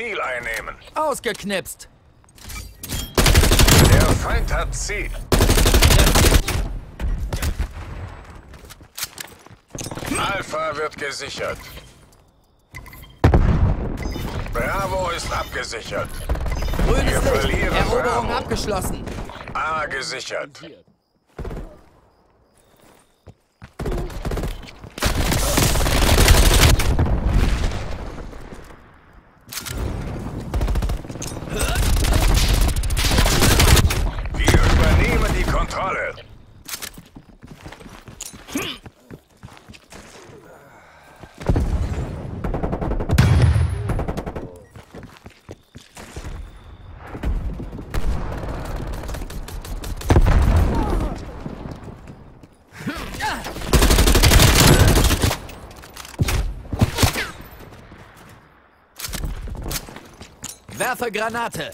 Ziel einnehmen. Ausgeknipst. Der Feind hat Ziel. Alpha wird gesichert. Bravo ist abgesichert. Grünes Wir Licht. verlieren Eroberung abgeschlossen. A gesichert. Wir übernehmen die Kontrolle. Werfe Granate.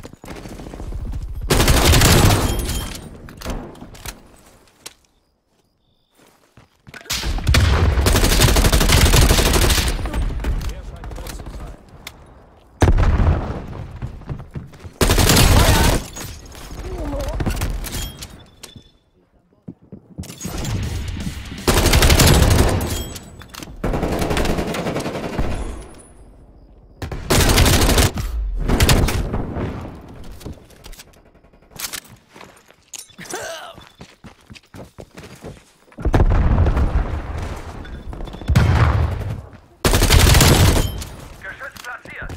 Geschütz platziert.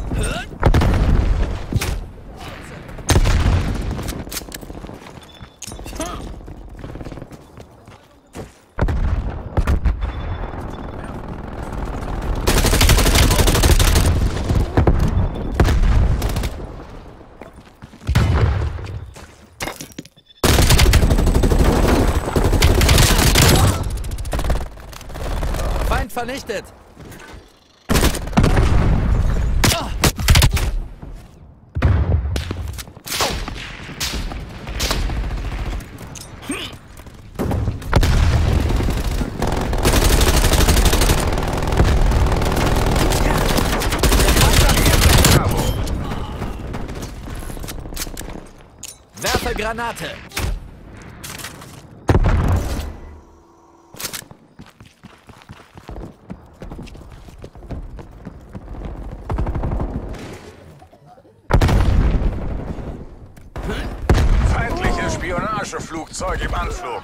Feind vernichtet. Bravo. Werfe Granate. Feindliches Spionageflugzeug im Anflug.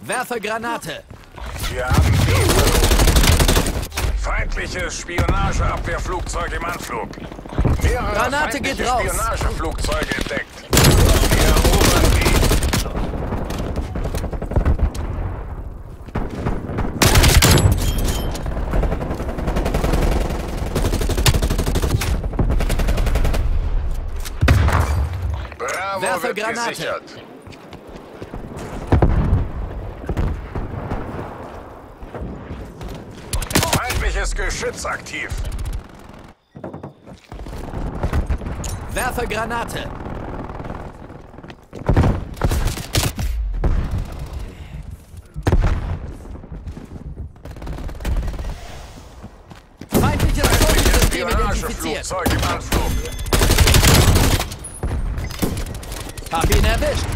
Werfe Granate. Wir haben. Feindliches Spionageabwehrflugzeug im Anflug. Mehrere Granate geht raus. Spionageflugzeuge entdeckt. Wir erobern B. Bravo Werfe Granate. gesichert. Feindliches Geschütz aktiv. Werfe Granate. Feindliches Bodensystem identifiziert. Im Anflug. Hab ihn erwischt.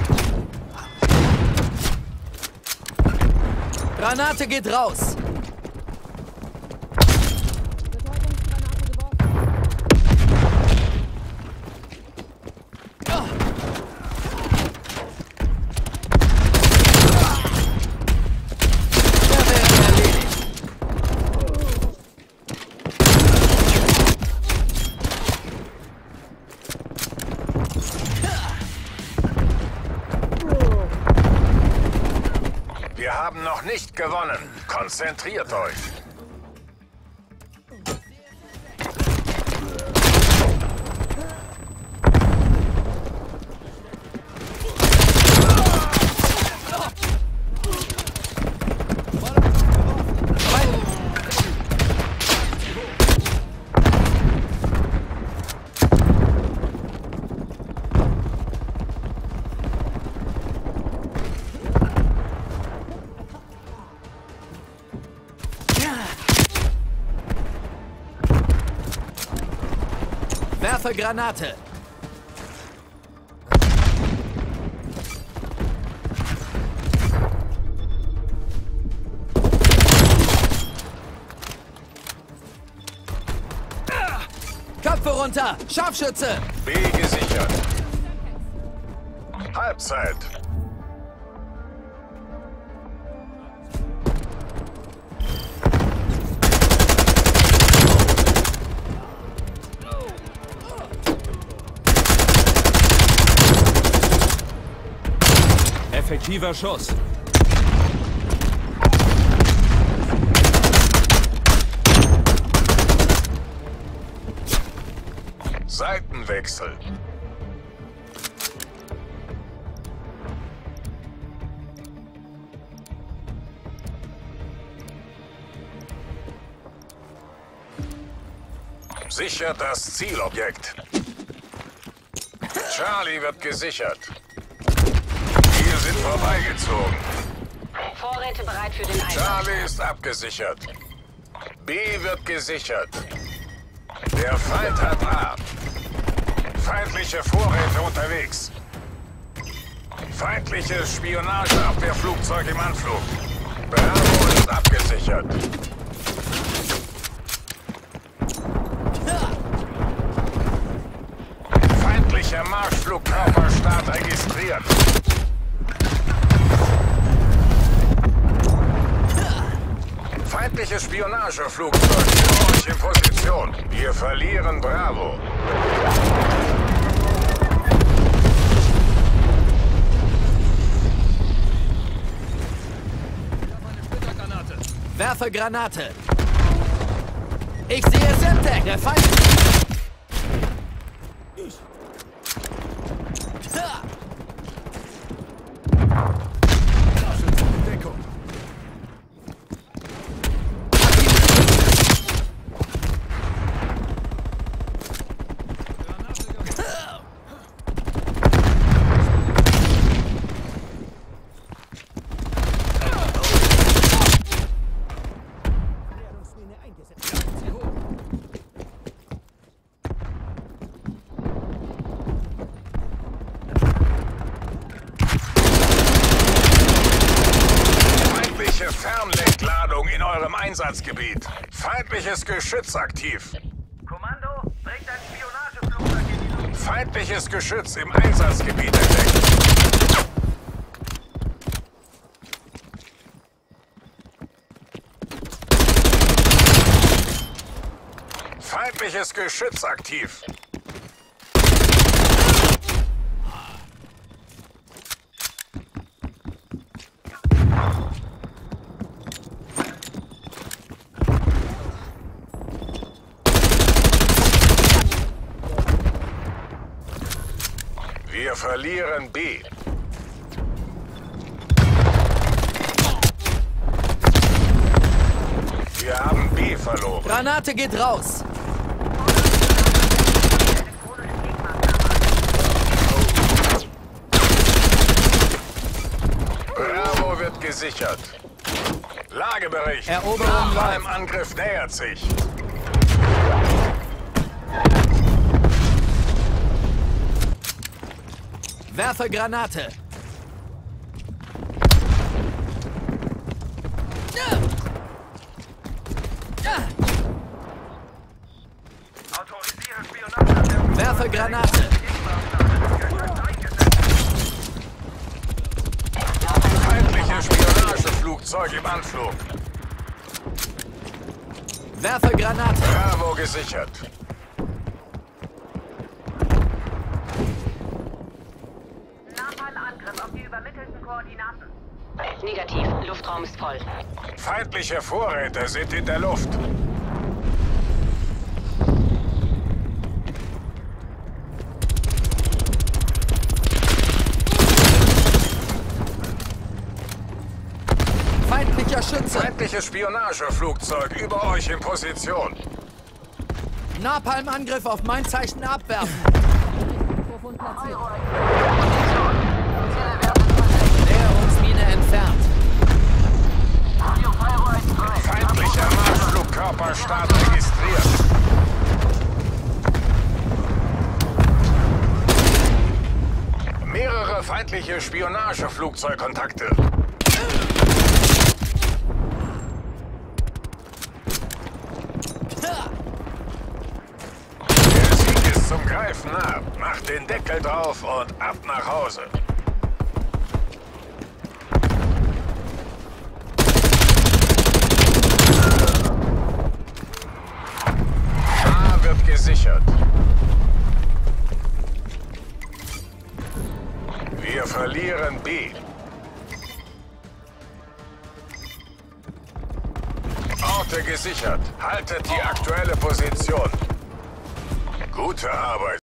Granate geht raus. Gewonnen. Konzentriert euch. Werfe Granate. Köpfe runter! Scharfschütze! B gesichert. Halbzeit. Effektiver Schuss. Seitenwechsel. Sichert das Zielobjekt. Charlie wird gesichert. Vorbeigezogen. Vorräte bereit für den Einsatz. Charlie ist abgesichert. B wird gesichert. Der Feind hat A. Feindliche Vorräte unterwegs. Feindliches Spionageabwehrflugzeug im Anflug. Bravo ist abgesichert. Feindlicher Marschflugkörperstart registriert. Feindliches Spionageflugzeug für euch in Position. Wir verlieren Bravo. Werfe Granate. Ich sehe Semtec. Der Feind... Ha! Feindliche Fernlenkladung in eurem Einsatzgebiet. Feindliches Geschütz aktiv. Kommando, bringt ein Spionageflugzeug in die. Feindliches Geschütz im Einsatzgebiet entdeckt. Feindliches Geschütz aktiv. Wir verlieren B. Wir haben B verloren. Granate geht raus. Bravo wird gesichert. Lagebericht. Eroberung Beim Angriff nähert sich. Werfe Granate. Autorisiere Spionage. Werfe Granate. Feindliche Spionageflugzeug im Anflug. Werfe Granate. Bravo gesichert. Napalm-Angriff auf die übermittelten Koordinaten. Negativ, Luftraum ist voll. Feindliche Vorräte sind in der Luft. Feindlicher Schütze. Feindliches Spionageflugzeug über euch in Position. Napalm-Angriff auf mein Zeichen abwerfen. entfernt. Feindlicher Marschflugkörperstart registriert. Mehrere feindliche Spionageflugzeugkontakte. Der Sieg ist zum Greifen ab. Macht den Deckel drauf und ab nach Hause. Gesichert. Haltet die aktuelle Position. Gute Arbeit.